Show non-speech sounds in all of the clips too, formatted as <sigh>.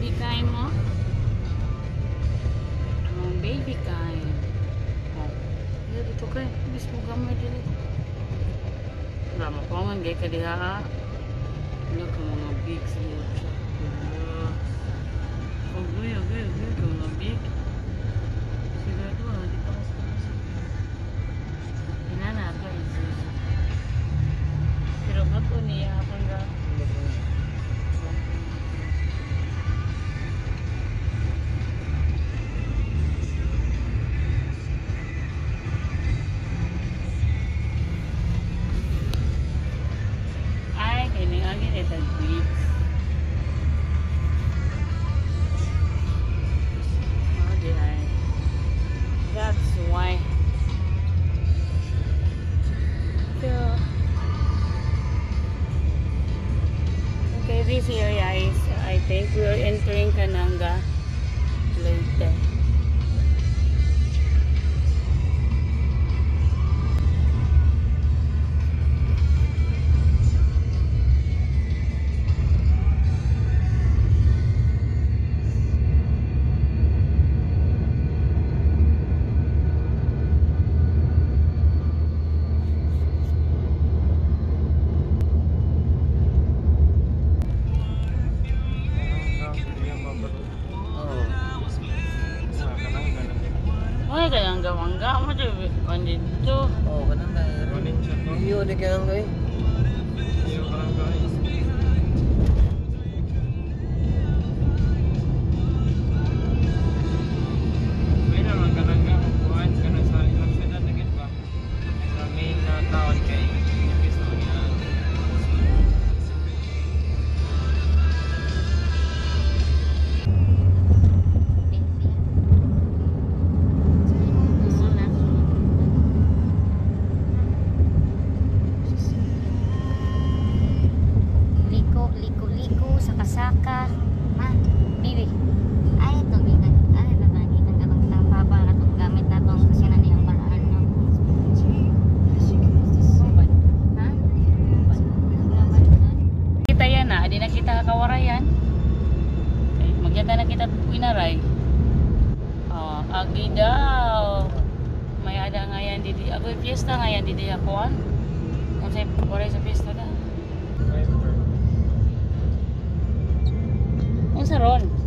baby kain mo. Ang baby kain. Oh. Dito, dito kay. Mismo gamay dito. Wala mo ko man gay ka diha ha. Wala ka mga big sa agoy ka mga big. Sigurado We are entering Kananga Leyte. Kay. Kita pinaray. Oh, agi daw. May ada nga yan didi. Ako fiesta nga yan didi ako ah. Kung sa oray sa fiesta da. Kung sa ron.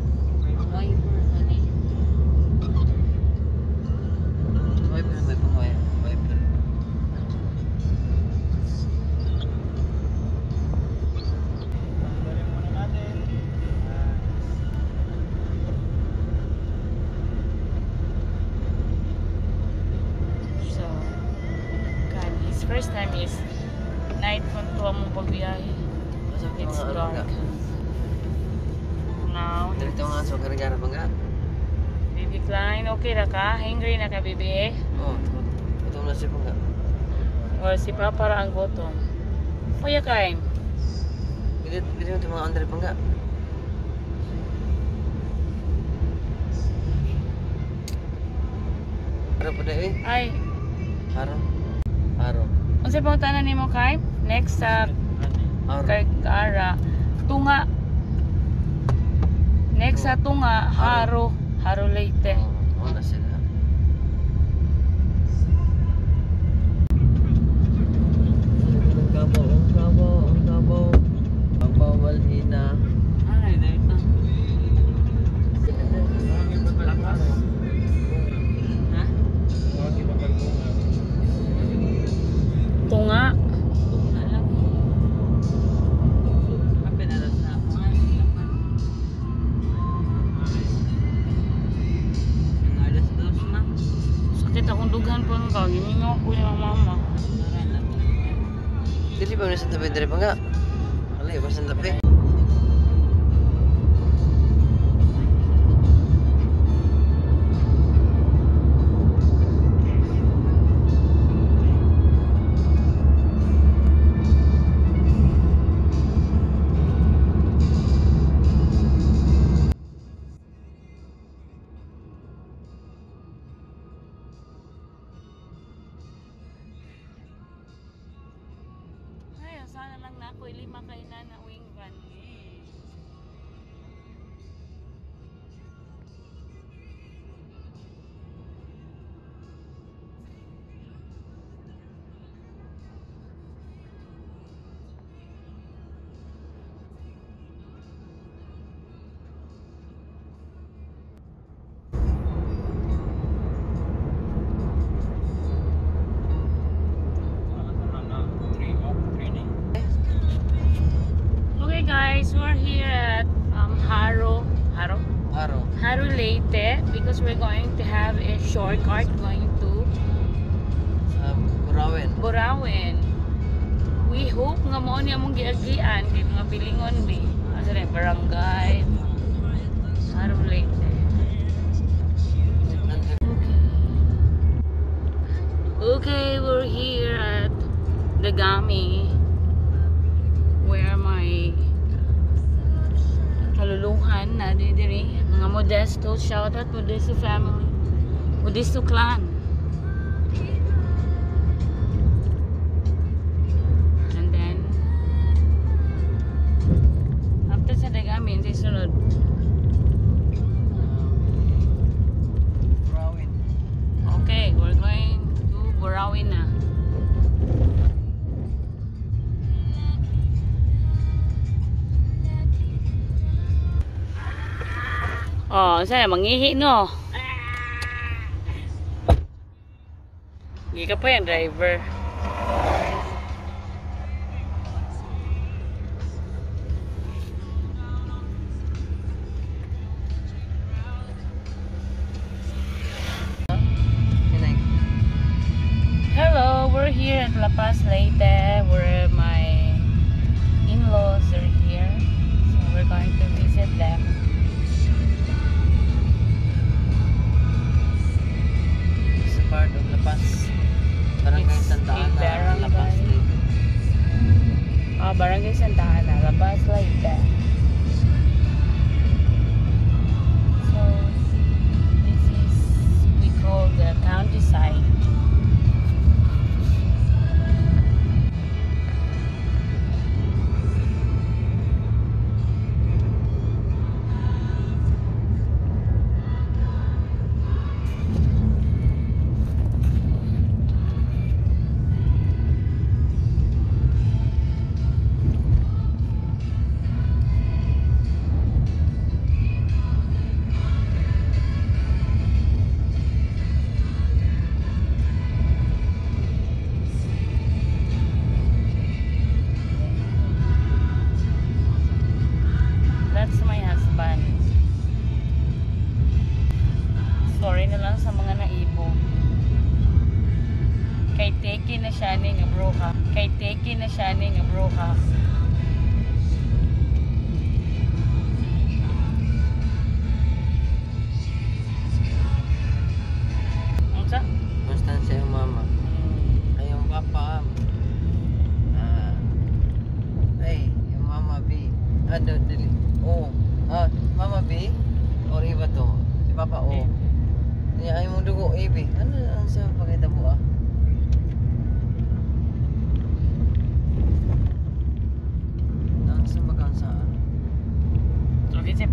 Ka? Hungry na ka, baby? Oh, ito na siya pa nga. Or si Papa ra ang gutom. Kuya kain. Pwede pwede mo ito mga andre pa nga. Haro pa na eh. Ay, Haro. Haro. unsa pang tanan nimo kay? Next sa Haro. kay Kara, tunga. Next sa tunga, haro, haro Leyte. Oh, na ba sa tabi diri pa nga? Alay, ba sa Haro, Haro? Haro. Haro Leyte because we're going to have a shortcut going to um, Burawen. Burawen. We hope nga mo ni among giagian kay mga pilingon bi. Asa ano rin barangay. Haro Leyte. Okay. Okay, we're here at Dagami. Modesto. Shout out Modesto family. Modesto clan. And then, after sa dagamin, sa sunod, ờ sao lại mà nghĩ hít nữa? Nghĩ cái bên driver. Hello, we're here at La Paz later.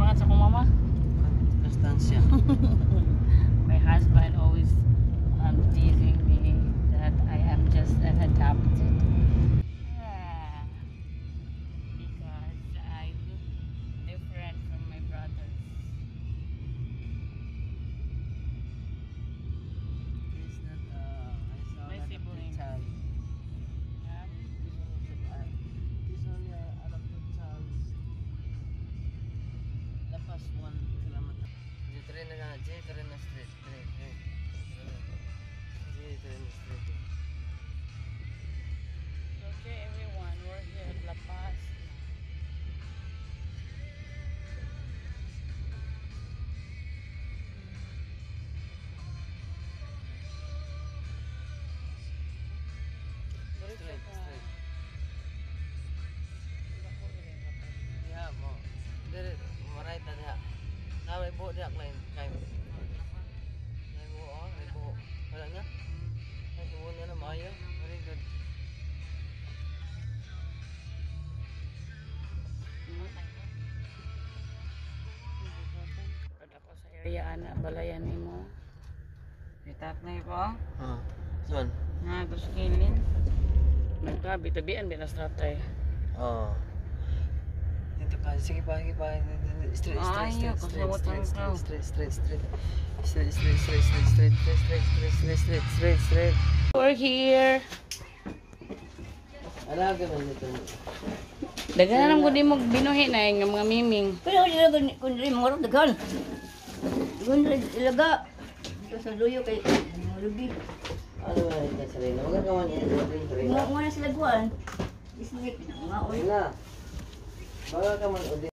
banget sa kong mama? Constancia. <laughs> My husband always um, teasing me that I am just an adopted Area ana balayan nimo. Bitat na ko. Ha. Saan? Na guskilin. Nagkabi tabian bi nas tatay. Oo. Ito pa sige pa sige pa straight straight straight straight straight straight straight straight straight straight straight straight straight straight straight straight straight straight We're here. Ala gamay nito. Daghan lang gud imong binuhi na nga mga miming. Pero dili gud kun dili mo dagan. 200 ilaga. Ito sa luyo kay Ruby. Ano ba ito sa rin? Huwag nagawa niya. Huwag mo na sila guwan. Isnik. Maoy. Wala. Baka ka man, Odi.